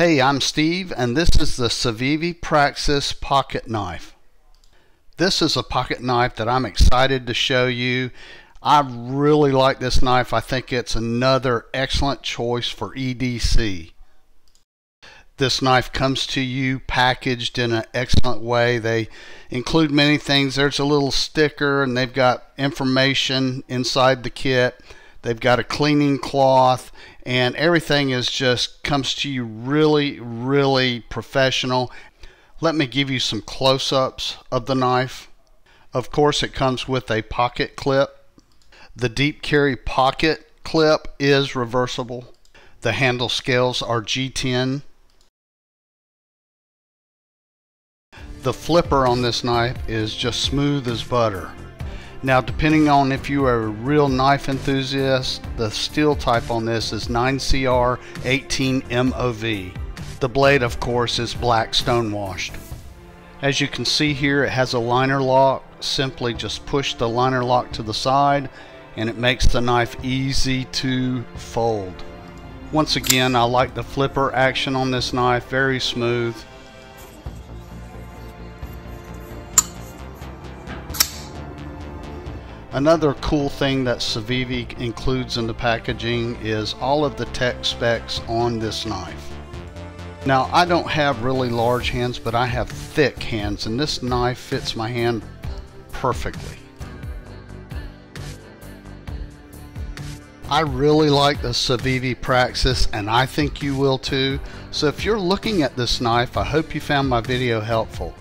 Hey, I'm Steve and this is the Civivi Praxis pocket knife. This is a pocket knife that I'm excited to show you. I really like this knife. I think it's another excellent choice for EDC. This knife comes to you packaged in an excellent way. They include many things. There's a little sticker and they've got information inside the kit. They've got a cleaning cloth and everything is just comes to you really really professional. Let me give you some close-ups of the knife. Of course it comes with a pocket clip. The deep carry pocket clip is reversible. The handle scales are G10 the flipper on this knife is just smooth as butter now depending on if you are a real knife enthusiast, the steel type on this is 9CR 18MOV. The blade of course is black stonewashed. As you can see here it has a liner lock. Simply just push the liner lock to the side and it makes the knife easy to fold. Once again I like the flipper action on this knife, very smooth. Another cool thing that Civivi includes in the packaging is all of the tech specs on this knife. Now I don't have really large hands but I have thick hands and this knife fits my hand perfectly. I really like the Civivi Praxis and I think you will too. So if you're looking at this knife I hope you found my video helpful.